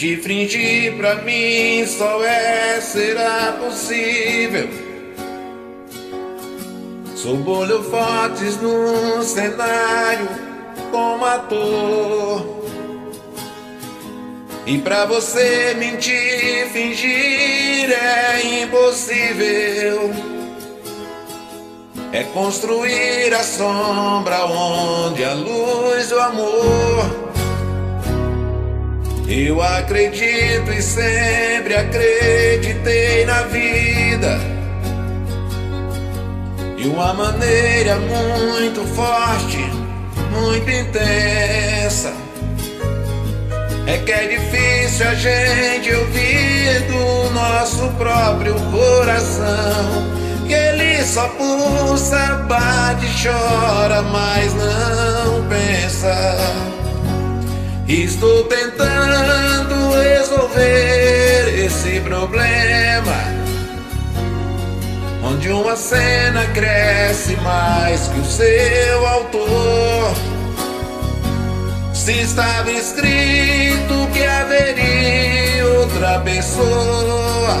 De fingir pra mim só é, será possível. Sou bolho fortes no cenário como ator. E pra você mentir, fingir é impossível. É construir a sombra onde a luz do amor eu acredito e sempre acreditei na vida. De uma maneira muito forte, muito intensa. É que é difícil a gente ouvir do nosso próprio coração. Que ele só pulsa, bate, chora, mas não pensa. Estou tentando resolver esse problema. Onde uma cena cresce mais que o seu autor. Se estava escrito que haveria pessoa.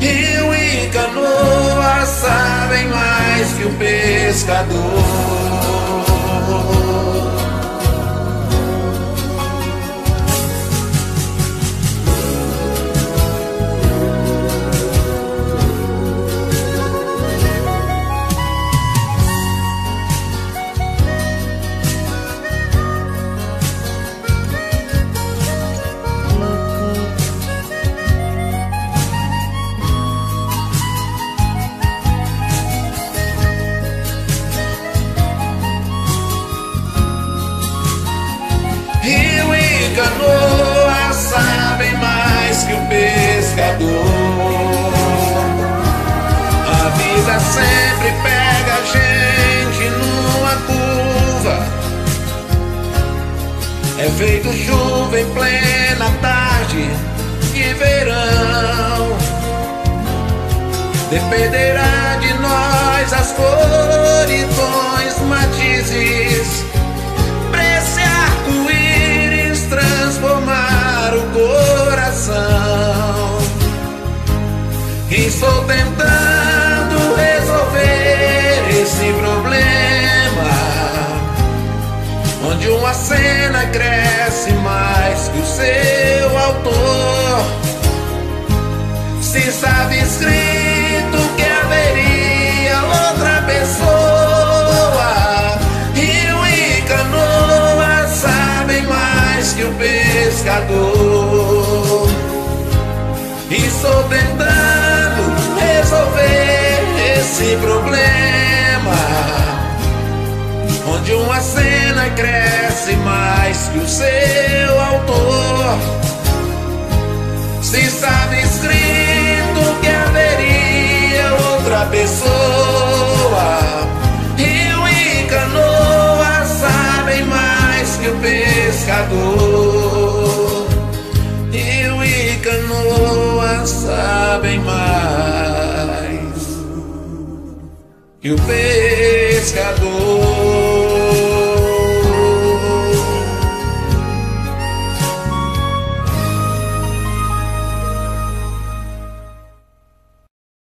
Rio e canoa sabem mais que o pescador. Canoa sabem mais que o pescador. A vida sempre pega a gente numa curva. É feito chuva em plena tarde de verão. Dependerá de nós as cores, tons, matizes Estou tentando esse problema Onde uma cena cresce mais que o seu autor. Se estava escrito que haveria outra pessoa Rio e canoa sabem mais que o pescador E o pescador